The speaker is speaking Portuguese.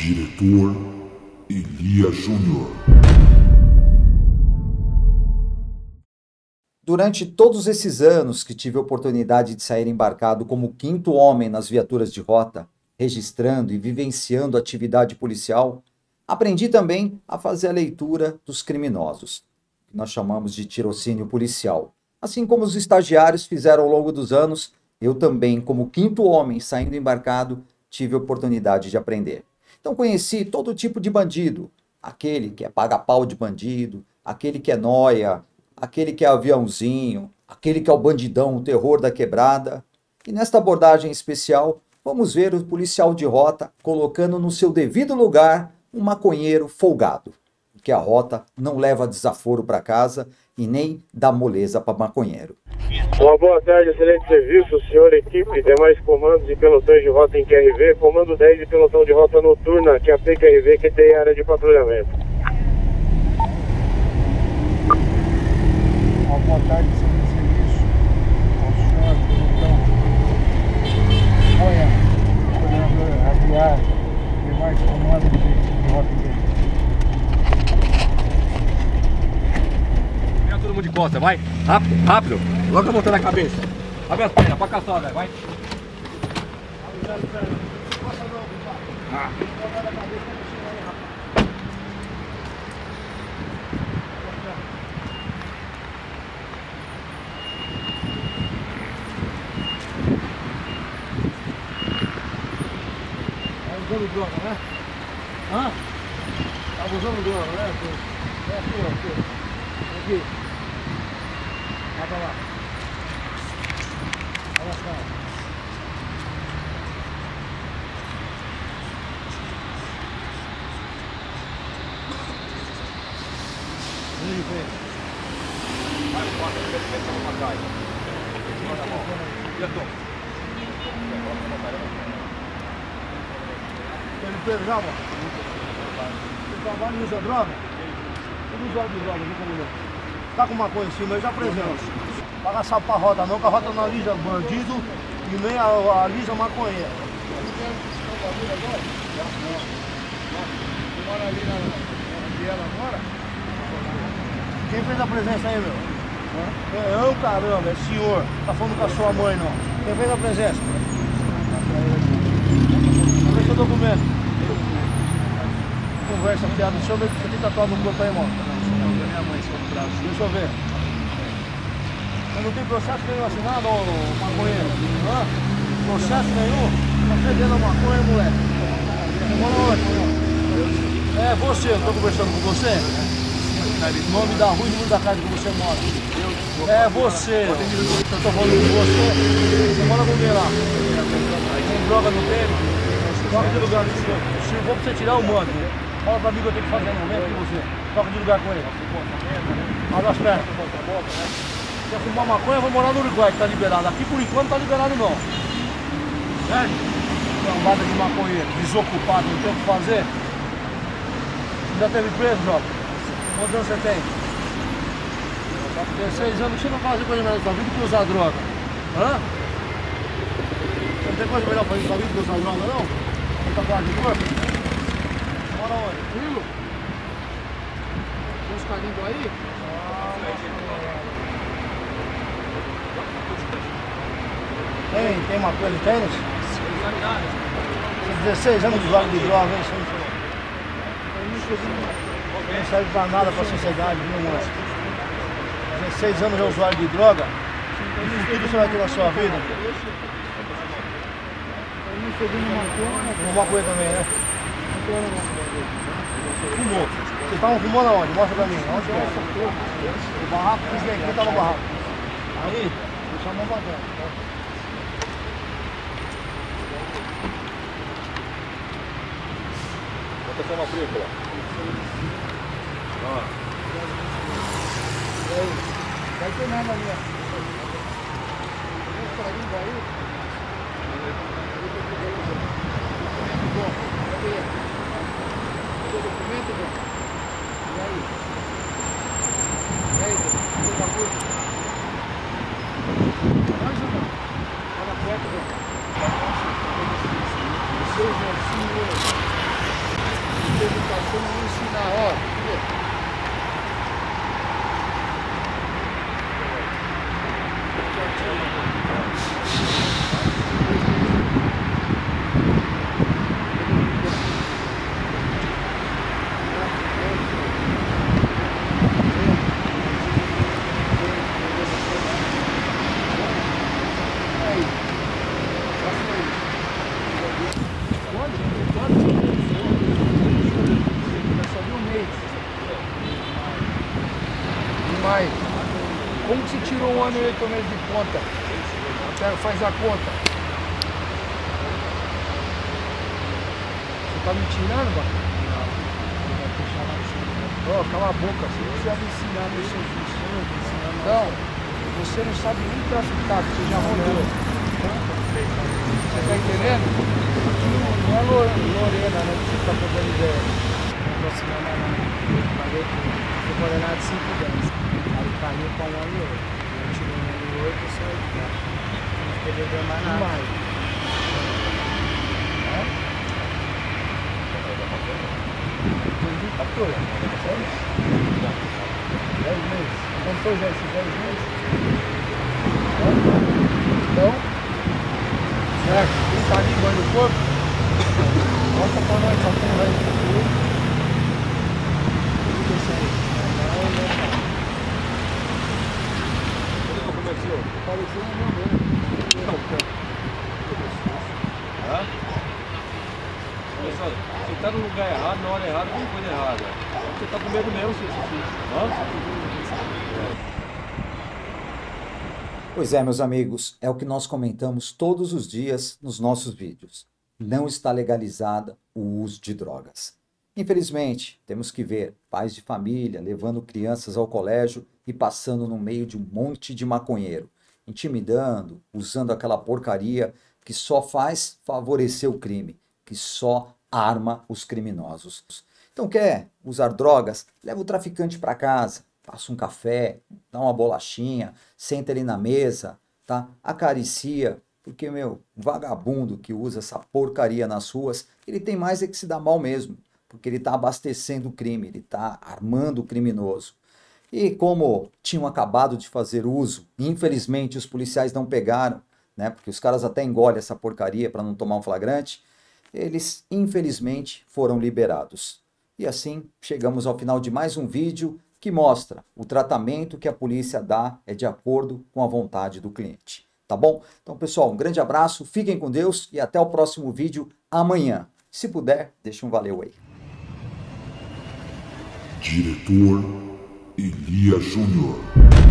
Diretor Elia Júnior. Durante todos esses anos que tive a oportunidade de sair embarcado como quinto homem nas viaturas de rota, registrando e vivenciando atividade policial, aprendi também a fazer a leitura dos criminosos, que nós chamamos de tirocínio policial. Assim como os estagiários fizeram ao longo dos anos, eu também, como quinto homem saindo embarcado, tive a oportunidade de aprender. Então conheci todo tipo de bandido, aquele que é paga-pau de bandido, aquele que é noia, aquele que é aviãozinho, aquele que é o bandidão, o terror da quebrada. E nesta abordagem especial, vamos ver o policial de rota colocando no seu devido lugar um maconheiro folgado, que a rota não leva desaforo para casa e nem dá moleza para maconheiro. Uma boa tarde, excelente serviço, senhor equipe, demais comandos e pelotões de rota em QRV, comando 10 de pelotão de rota noturna, que é a PQRV que tem área de patrulhamento. Uma boa tarde, excelente serviço, ao senhor pelotão. Olha, coordenador Aguiar, demais comandos de, de rota em QRV. Vem todo mundo de costa, vai. Rápido, rápido. Coloca a mão na cabeça. Abre as pernas, pra velho. Vai. Ah. Usando droga, né? Hã? Tá usando droga, né? É aqui, ó, aqui. Aqui. Vai pra lá. Olha só. Vem frente. Vai, vê se pensa pra trás. Bota a mão. E a tua? Tá de preso já, mano? Você trabalha e usa droga? Usuário de droga, viu como é? Tá com uma coisa em cima, eu já apresento. Paga essa rota não, que a rota não alisa bandido e nem a- alisa maconheiro. Quem fez a presença aí, meu? É eu, caramba, é senhor. Tá falando com a sua mãe, não. Quem fez a presença? Cadê seu documento? Conversa fiada. Deixa eu ver você tem tatuado no corpo aí, irmão. Braço. Deixa eu ver. Mas não tem processo nenhum assinado, ô maconheiro? Hã? Processo nenhum? Tá fedendo a maconha, moleque. Mora onde? É você, eu tô conversando com você? Nome da rua e número da casa que você mora. É você. Eu tô falando com você. Você mora com quem lá? Tem droga no tempo? Toca de lugar você. Se for pra você tirar, eu mando. Fala pra mim que eu tenho que fazer no momento com você. Toca de lugar com ele. Abre as pernas. Eu fumar maconha, vou morar no Uruguai, que tá liberado. Aqui por enquanto tá liberado não. Certo? Cambada de maconheiro, desocupado, não tem o que fazer. Já teve preso, jovem? Quantos anos você tem? 16 anos, você não faz coisa melhor na sua vida que usar droga. Hã? Você não tem coisa melhor pra fazer na sua vida que usar droga, não? Você tá com de corpo? Mora onde? Tranquilo? Tem uns carimbos aí? Tem, tem maconha de tênis? 16 anos de usuário de droga, hein? Não serve pra nada pra sociedade, viu, moleque? 16 anos de usuário de droga? O que você vai ter na sua vida? Não Fumou maconha também, né? Fumou. Vocês estavam fumando aonde? Mostra pra mim. Onde é? O barraco, quem quem tá no barraco? Aí? Deixa a mão pra trás. Bota só uma matrícula. vai ter nada ali, ó. Tem uns carimbos aí? seja é assim, né? ó. Dedicação, ensinar, ó. Que se tirou um ano e oito meses de conta? Pega, faz a conta. Você tá me tirando, mano? Ó, cala a boca, você precisa me ensinar meu serviço. Então, você não sabe nem traficar, você já rodou. Você tá entendendo? Não é Lo- Lorena, né, que você tá trocando ideia. Não tô assinando nada, não. Eu paguei tudo. Fui condenado de 5 10. Aí caiu pra um ano e oito. Eu tirei um ano e oito e saí de lá. Não fiquei devendo mais nada. maio. É? 2014. Dez meses. Contou já esses dez meses? Então, certo? Quem tá ali, banho do corpo? Mostra pra nós essa porra aí. Tudo isso aí. Cadê o documento seu? Apareceu no meu mesmo. Hã? Olha só, você tá no lugar errado, na hora errada, com coisa errada. Você tá com medo mesmo, seu? Pois é, meus amigos, é o que nós comentamos todos os dias nos nossos vídeos. Não está legalizada o uso de drogas. Infelizmente, temos que ver pais de família levando crianças ao colégio e passando no meio de um monte de maconheiro, intimidando, usando aquela porcaria que só faz favorecer o crime, que só arma os criminosos. Então, quer usar drogas? Leva o traficante para casa, passa um café, dá uma bolachinha, senta ali na mesa, tá? Acaricia, porque, meu, vagabundo que usa essa porcaria nas ruas, ele tem mais é que se dar mal mesmo, porque ele está abastecendo o crime, ele está armando o criminoso. E como tinham acabado de fazer uso, infelizmente os policiais não pegaram, né? Porque os caras até engolem essa porcaria para não tomar um flagrante, eles infelizmente foram liberados. E assim chegamos ao final de mais um vídeo que mostra o tratamento que a polícia dá é de acordo com a vontade do cliente. Tá bom? Então, pessoal, um grande abraço, fiquem com Deus e até o próximo vídeo amanhã. Se puder, deixa um valeu aí. Diretor Elia Júnior.